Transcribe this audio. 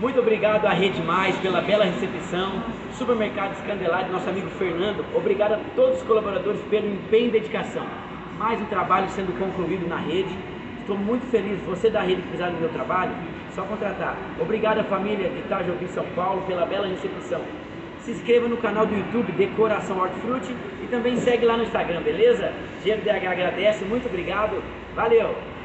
Muito obrigado à Rede Mais pela bela recepção, Supermercado Escandelário, nosso amigo Fernando. Obrigado a todos os colaboradores pelo empenho e dedicação. Mais um trabalho sendo concluído na rede. Estou muito feliz. Você da rede que precisar do meu trabalho, só contratar. Obrigado à família de Itajobi, São Paulo, pela bela recepção. Se inscreva no canal do YouTube Decoração Hortifruti e também segue lá no Instagram, beleza? GMDH agradece, muito obrigado. Valeu!